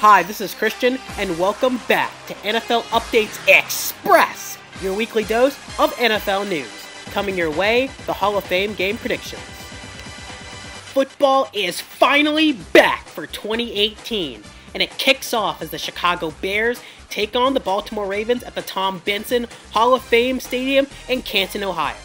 Hi, this is Christian, and welcome back to NFL Updates Express, your weekly dose of NFL news. Coming your way, the Hall of Fame game predictions. Football is finally back for 2018, and it kicks off as the Chicago Bears take on the Baltimore Ravens at the Tom Benson Hall of Fame Stadium in Canton, Ohio.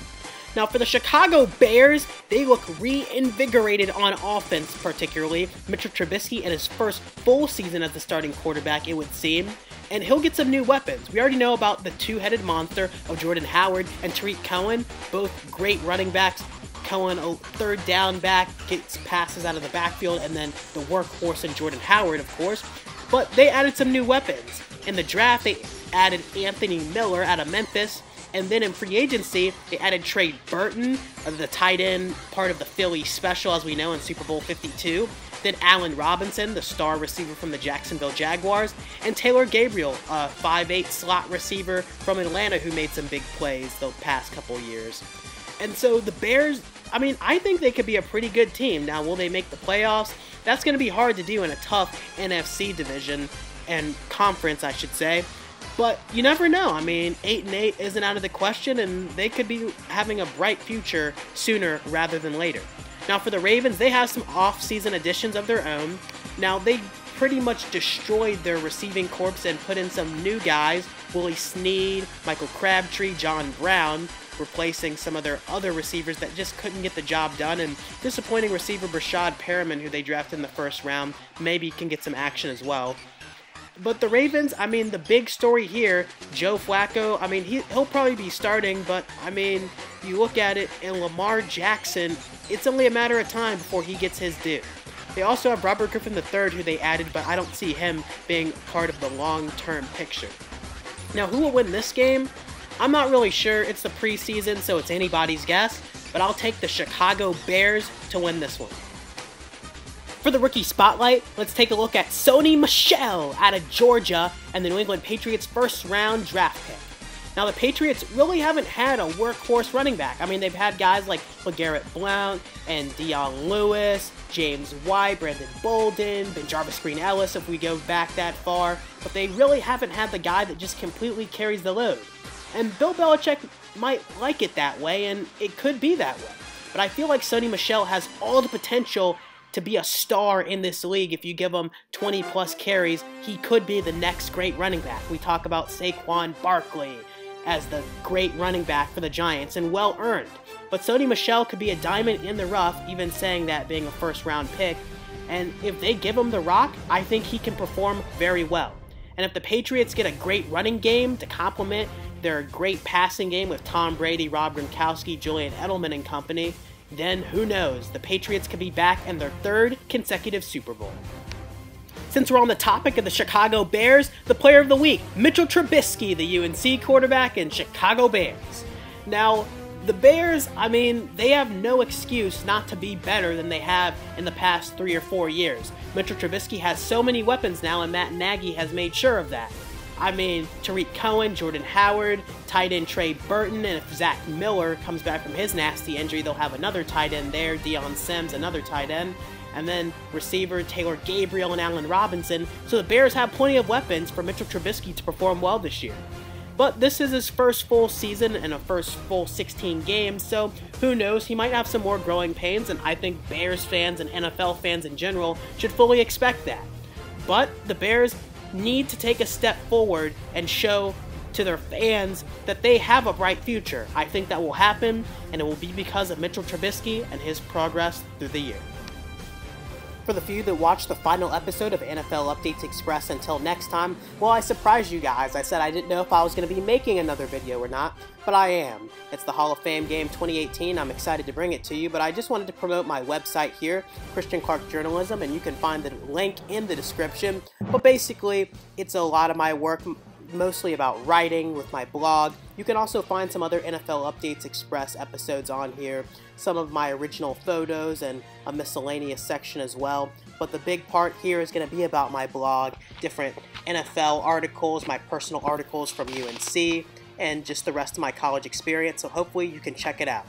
Now, for the Chicago Bears, they look reinvigorated on offense, particularly. Mitchell Trubisky in his first full season as the starting quarterback, it would seem. And he'll get some new weapons. We already know about the two headed monster of Jordan Howard and Tarik Cohen, both great running backs. Cohen, a third down back, gets passes out of the backfield, and then the workhorse in Jordan Howard, of course. But they added some new weapons. In the draft, they added Anthony Miller out of Memphis. And then in free agency, they added Trey Burton, uh, the tight end part of the Philly special, as we know, in Super Bowl 52. Then Allen Robinson, the star receiver from the Jacksonville Jaguars. And Taylor Gabriel, a 5'8 slot receiver from Atlanta who made some big plays the past couple years. And so the Bears, I mean, I think they could be a pretty good team. Now, will they make the playoffs? That's going to be hard to do in a tough NFC division and conference, I should say. But you never know. I mean, 8 and 8 isn't out of the question, and they could be having a bright future sooner rather than later. Now, for the Ravens, they have some off-season additions of their own. Now, they pretty much destroyed their receiving corps and put in some new guys Willie Snead, Michael Crabtree, John Brown, replacing some of their other receivers that just couldn't get the job done. And disappointing receiver Breshad Perriman, who they drafted in the first round, maybe can get some action as well. But the Ravens, I mean, the big story here, Joe Flacco, I mean, he, he'll probably be starting, but I mean, you look at it, and Lamar Jackson, it's only a matter of time before he gets his due. They also have Robert Griffin III, who they added, but I don't see him being part of the long-term picture. Now, who will win this game? I'm not really sure. It's the preseason, so it's anybody's guess, but I'll take the Chicago Bears to win this one. For the rookie spotlight, let's take a look at Sony Michel out of Georgia and the New England Patriots first round draft pick. Now, the Patriots really haven't had a workhorse running back. I mean, they've had guys like LeGarrette Blount and Dion Lewis, James White, Brandon Bolden, BenJarvus Green-Ellis, if we go back that far, but they really haven't had the guy that just completely carries the load. And Bill Belichick might like it that way, and it could be that way. But I feel like Sony Michel has all the potential to be a star in this league if you give him 20 plus carries. He could be the next great running back. We talk about Saquon Barkley as the great running back for the Giants and well earned. But Sony Michel could be a diamond in the rough, even saying that being a first round pick. And if they give him the rock, I think he can perform very well. And if the Patriots get a great running game to complement their great passing game with Tom Brady, Rob Gronkowski, Julian Edelman, and company, then who knows, the Patriots could be back in their third consecutive Super Bowl. Since we're on the topic of the Chicago Bears, the player of the week, Mitchell Trubisky, the UNC quarterback and Chicago Bears. Now, the Bears, I mean, they have no excuse not to be better than they have in the past three or four years. Mitchell Trubisky has so many weapons now, and Matt Nagy has made sure of that. I mean, Tarik Cohen, Jordan Howard, tight end Trey Burton, and if Zach Miller comes back from his nasty injury, they'll have another tight end there, Dion Sims, another tight end, and then receiver Taylor Gabriel and Allen Robinson. So the Bears have plenty of weapons for Mitchell Trubisky to perform well this year. But this is his first full season and a first full 16 games, so who knows, he might have some more growing pains, and I think Bears fans and NFL fans in general should fully expect that. But the Bears need to take a step forward and show to their fans that they have a bright future. I think that will happen, and it will be because of Mitchell Trubisky and his progress through the year. For the few that watched the final episode of NFL Updates Express until next time, well, I surprised you guys. I said I didn't know if I was going to be making another video or not, but I am. It's the Hall of Fame game 2018. I'm excited to bring it to you, but I just wanted to promote my website here, Christian Clark Journalism, and you can find the link in the description. But basically, it's a lot of my work mostly about writing with my blog. You can also find some other NFL Updates Express episodes on here, some of my original photos, and a miscellaneous section as well. But the big part here is going to be about my blog, different NFL articles, my personal articles from UNC, and just the rest of my college experience. So hopefully you can check it out.